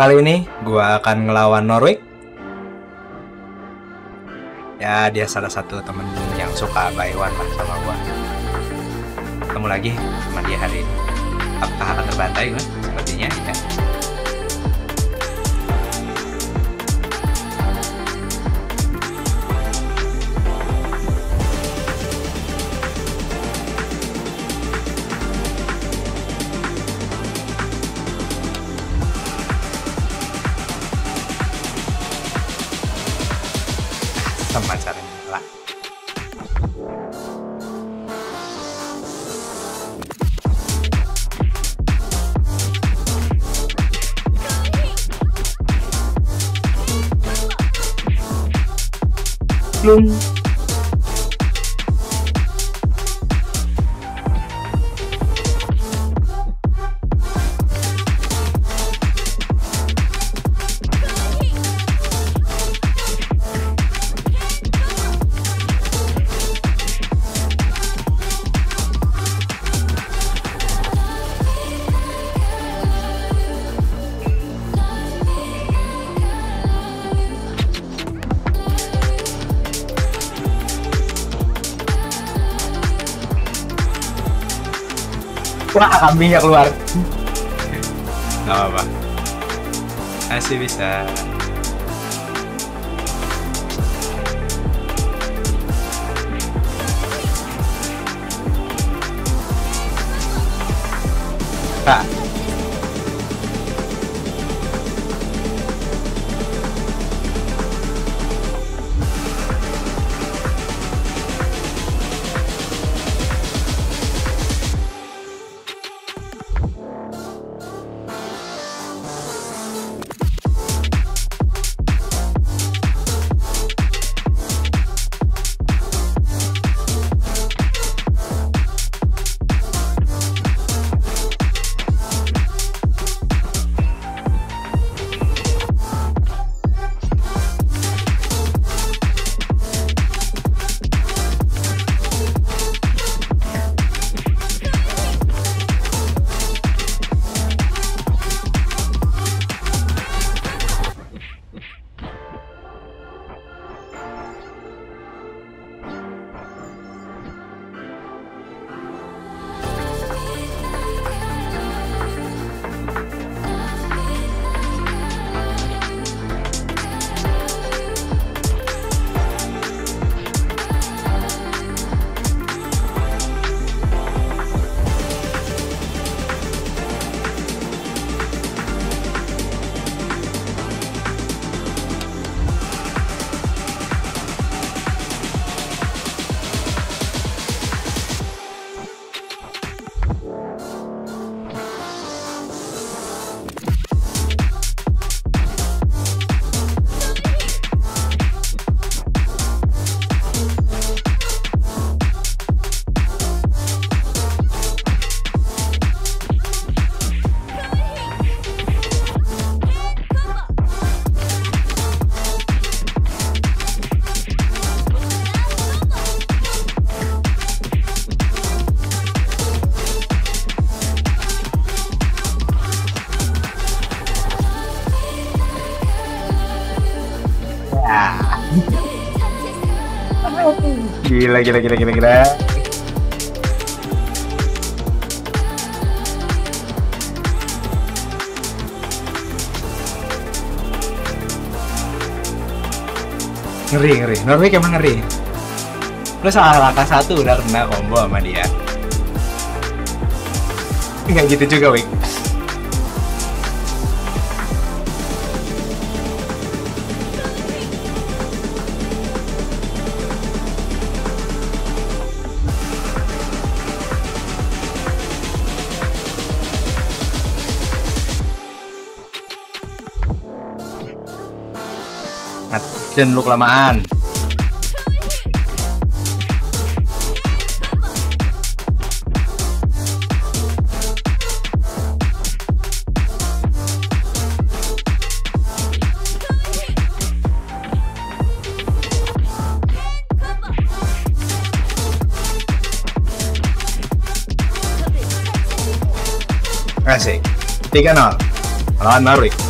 Kali ini gua akan ngelawan Norwich. Ya, dia salah satu temen yang suka buy one lah sama gua. Ketemu lagi sama dia hari ini. Apakah akan terbantai gua? Sepertinya ya. exploring Wah, kambingnya keluar. Gak apa-apa. Masih bisa. Gila, gila, gila, gila, gila. Ngeri, ngeri. Norwich emang ngeri. Lu salah langkah satu udah kena combo sama dia. Enggak gitu juga, Wik. Ngatin lu kelamaan. Asik. 3-0. Melawan Norwich.